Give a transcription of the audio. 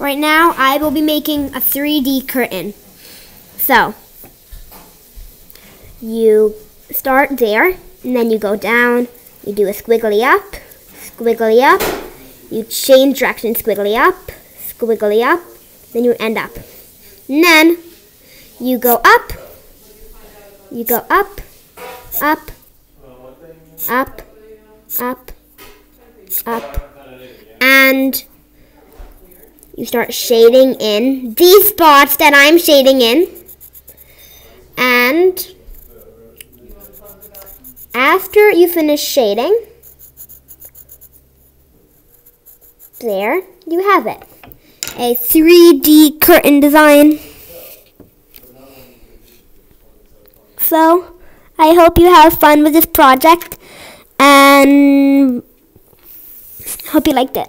right now I will be making a 3D curtain. So, you start there, and then you go down, you do a squiggly up, squiggly up, you change direction, squiggly up, squiggly up, then you end up. And then you go up, you go up, up, up, up, up, and you start shading in these spots that I'm shading in. And after you finish shading, there you have it. A 3D curtain design. So, I hope you have fun with this project and hope you liked it.